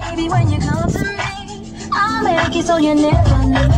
Baby, when you come to me, I'll make it so you never know.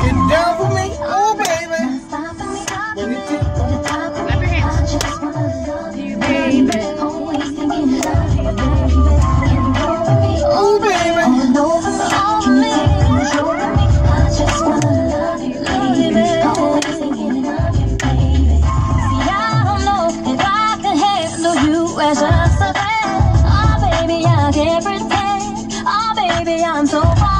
Get down for me, oh, baby. baby, I'm so wild.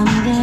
안돼